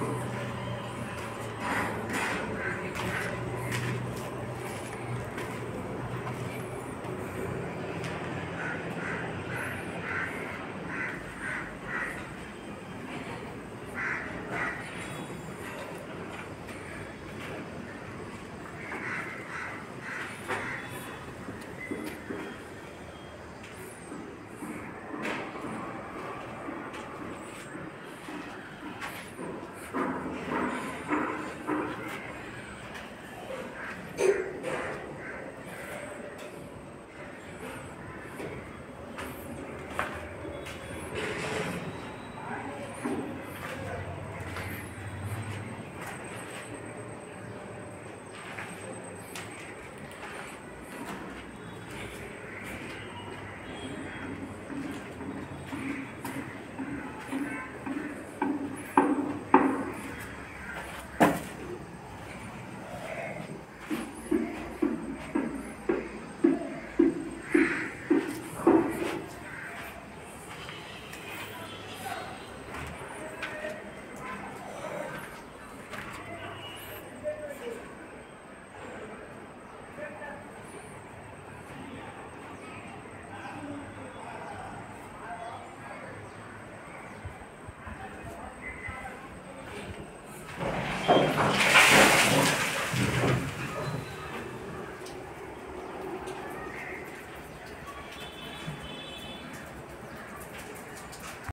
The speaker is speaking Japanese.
うん。